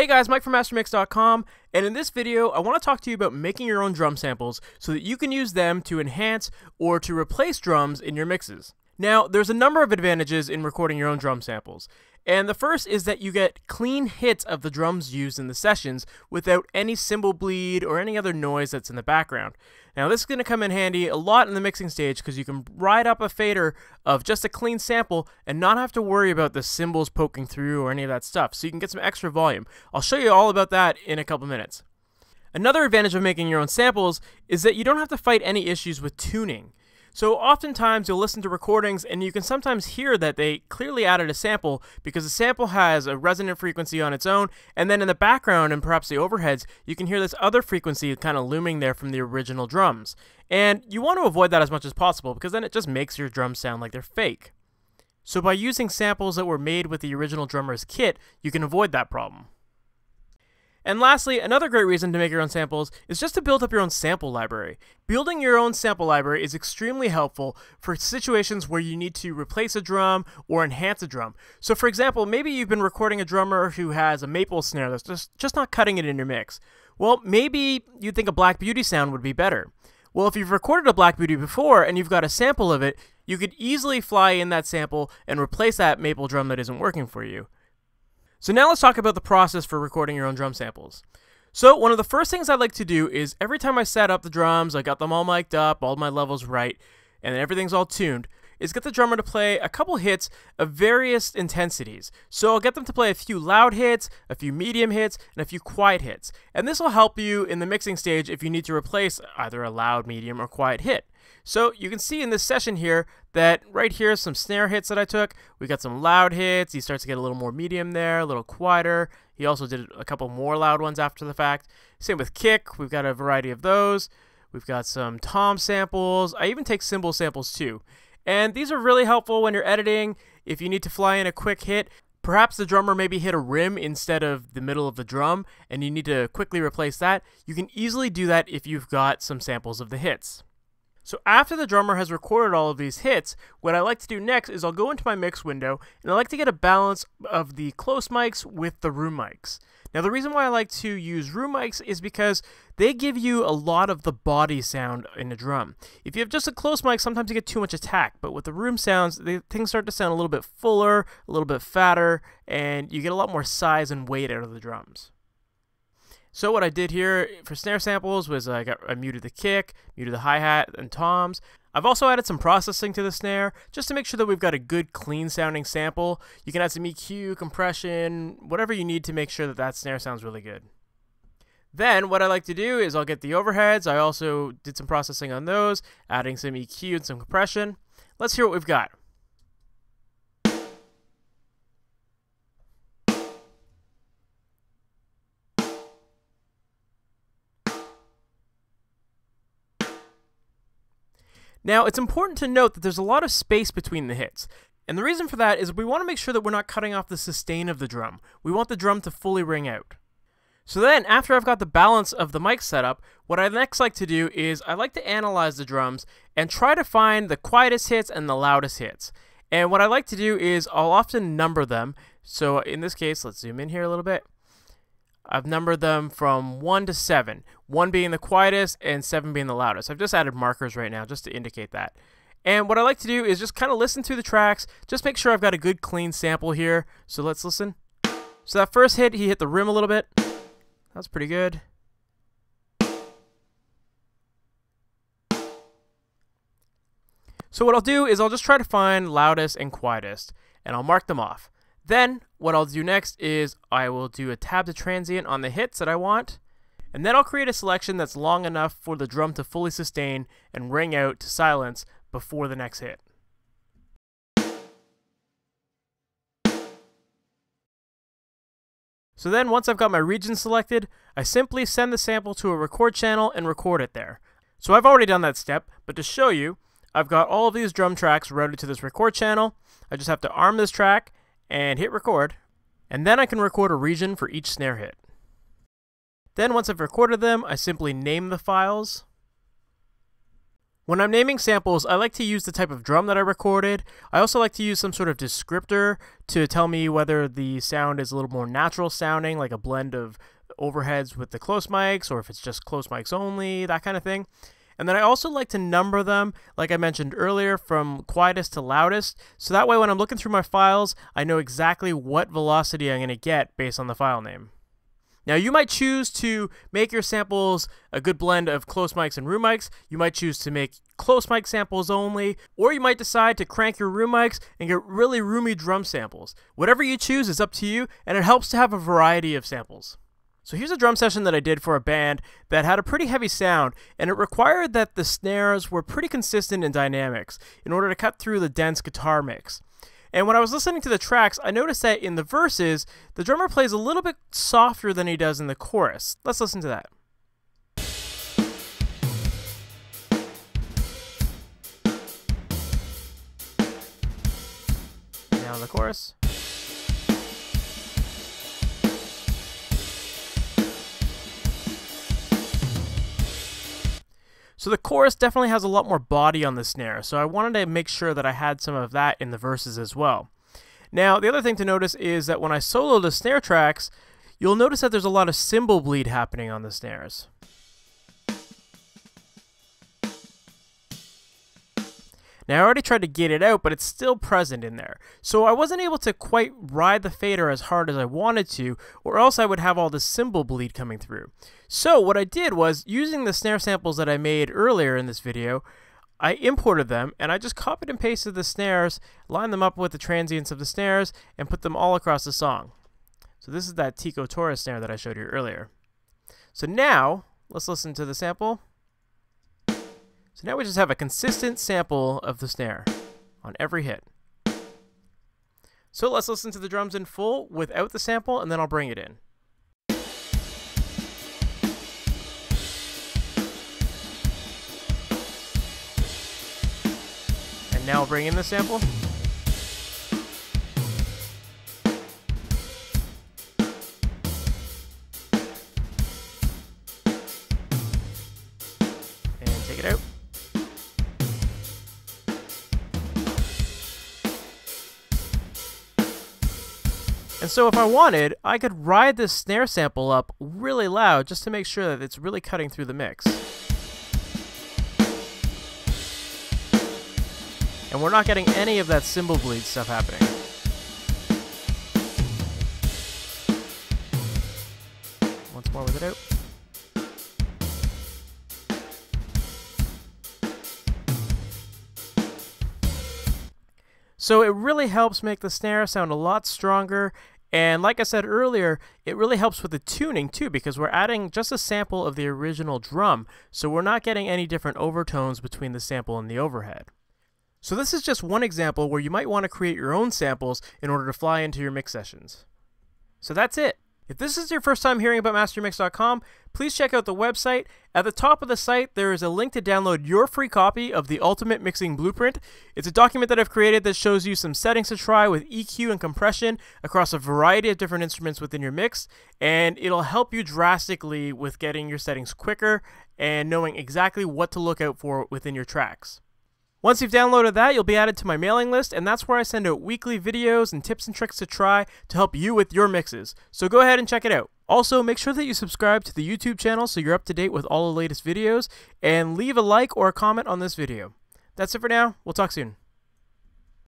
Hey guys, Mike from MasterYourMix.com, and in this video, I want to talk to you about making your own drum samples so that you can use them to enhance or to replace drums in your mixes. Now, there's a number of advantages in recording your own drum samples, and the first is that you get clean hits of the drums used in the sessions without any cymbal bleed or any other noise that's in the background. Now, this is going to come in handy a lot in the mixing stage because you can ride up a fader of just a clean sample and not have to worry about the cymbals poking through or any of that stuff, so you can get some extra volume. I'll show you all about that in a couple minutes. Another advantage of making your own samples is that you don't have to fight any issues with tuning. So oftentimes you'll listen to recordings and you can sometimes hear that they clearly added a sample because the sample has a resonant frequency on its own and then in the background and perhaps the overheads you can hear this other frequency kind of looming there from the original drums. And you want to avoid that as much as possible because then it just makes your drums sound like they're fake. So by using samples that were made with the original drummer's kit, you can avoid that problem. And lastly, another great reason to make your own samples is just to build up your own sample library. Building your own sample library is extremely helpful for situations where you need to replace a drum or enhance a drum. So for example, maybe you've been recording a drummer who has a maple snare that's just, just not cutting it in your mix. Well, maybe you think a Black Beauty sound would be better. Well, if you've recorded a Black Beauty before and you've got a sample of it, you could easily fly in that sample and replace that maple drum that isn't working for you. So now let's talk about the process for recording your own drum samples. So one of the first things I like to do is every time I set up the drums, I got them all mic'd up, all my levels right, and everything's all tuned, is get the drummer to play a couple hits of various intensities. So I'll get them to play a few loud hits, a few medium hits, and a few quiet hits. And this will help you in the mixing stage if you need to replace either a loud, medium, or quiet hit. So you can see in this session here that right here some snare hits that I took. We got some loud hits. He starts to get a little more medium there, a little quieter. He also did a couple more loud ones after the fact. Same with kick. We've got a variety of those. We've got some tom samples. I even take cymbal samples too. And these are really helpful when you're editing. If you need to fly in a quick hit, Perhaps the drummer maybe hit a rim instead of the middle of the drum, and you need to quickly replace that. You can easily do that if you've got some samples of the hits. So after the drummer has recorded all of these hits, what I like to do next is I'll go into my mix window and I like to get a balance of the close mics with the room mics. Now the reason why I like to use room mics is because they give you a lot of the body sound in a drum. If you have just a close mic, sometimes you get too much attack, but with the room sounds, the, things start to sound a little bit fuller, a little bit fatter, and you get a lot more size and weight out of the drums. So what I did here for snare samples was I, got, I muted the kick, muted the hi-hat and toms. I've also added some processing to the snare just to make sure that we've got a good clean sounding sample. You can add some EQ, compression, whatever you need to make sure that that snare sounds really good. Then what I like to do is I'll get the overheads. I also did some processing on those, adding some EQ and some compression. Let's hear what we've got. Now, it's important to note that there's a lot of space between the hits. And the reason for that is we want to make sure that we're not cutting off the sustain of the drum. We want the drum to fully ring out. So then, after I've got the balance of the mic set up, what I next like to do is I like to analyze the drums and try to find the quietest hits and the loudest hits. And what I like to do is I'll often number them. So in this case, let's zoom in here a little bit. I've numbered them from 1 to 7, 1 being the quietest and 7 being the loudest. I've just added markers right now just to indicate that. And what I like to do is just kind of listen through the tracks, just make sure I've got a good clean sample here. So let's listen. So that first hit, he hit the rim a little bit. That's pretty good. So what I'll do is I'll just try to find loudest and quietest, and I'll mark them off. Then what I'll do next is I will do a tab to transient on the hits that I want, and then I'll create a selection that's long enough for the drum to fully sustain and ring out to silence before the next hit. So then once I've got my region selected, I simply send the sample to a record channel and record it there. So I've already done that step, but to show you, I've got all of these drum tracks routed to this record channel. I just have to arm this track and hit record, and then I can record a region for each snare hit. Then once I've recorded them, I simply name the files. When I'm naming samples, I like to use the type of drum that I recorded. I also like to use some sort of descriptor to tell me whether the sound is a little more natural sounding, like a blend of overheads with the close mics, or if it's just close mics only, that kind of thing. And then I also like to number them, like I mentioned earlier, from quietest to loudest, so that way when I'm looking through my files, I know exactly what velocity I'm going to get based on the file name. Now, you might choose to make your samples a good blend of close mics and room mics. You might choose to make close mic samples only, or you might decide to crank your room mics and get really roomy drum samples. Whatever you choose is up to you, and it helps to have a variety of samples. So here's a drum session that I did for a band that had a pretty heavy sound, and it required that the snares were pretty consistent in dynamics in order to cut through the dense guitar mix. And when I was listening to the tracks, I noticed that in the verses, the drummer plays a little bit softer than he does in the chorus. Let's listen to that. Now the chorus. So the chorus definitely has a lot more body on the snare, so I wanted to make sure that I had some of that in the verses as well. Now, the other thing to notice is that when I solo the snare tracks, you'll notice that there's a lot of cymbal bleed happening on the snares. Now I already tried to get it out, but it's still present in there. So I wasn't able to quite ride the fader as hard as I wanted to, or else I would have all the cymbal bleed coming through. So what I did was, using the snare samples that I made earlier in this video, I imported them and I just copied and pasted the snares, lined them up with the transients of the snares, and put them all across the song. So this is that Tico Torres snare that I showed you earlier. So now, let's listen to the sample. So now we just have a consistent sample of the snare on every hit. So let's listen to the drums in full without the sample and then I'll bring it in. And now I'll bring in the sample. And so if I wanted, I could ride this snare sample up really loud just to make sure that it's really cutting through the mix. And we're not getting any of that cymbal bleed stuff happening. Once more with it out. So it really helps make the snare sound a lot stronger. And like I said earlier, it really helps with the tuning too because we're adding just a sample of the original drum. So we're not getting any different overtones between the sample and the overhead. So this is just one example where you might want to create your own samples in order to fly into your mix sessions. So that's it. If this is your first time hearing about MasterYourMix.com, please check out the website. At the top of the site, there is a link to download your free copy of the Ultimate Mixing Blueprint. It's a document that I've created that shows you some settings to try with EQ and compression across a variety of different instruments within your mix, and it'll help you drastically with getting your settings quicker and knowing exactly what to look out for within your tracks. Once you've downloaded that, you'll be added to my mailing list, and that's where I send out weekly videos and tips and tricks to try to help you with your mixes. So go ahead and check it out. Also, make sure that you subscribe to the YouTube channel so you're up to date with all the latest videos, and leave a like or a comment on this video. That's it for now. We'll talk soon.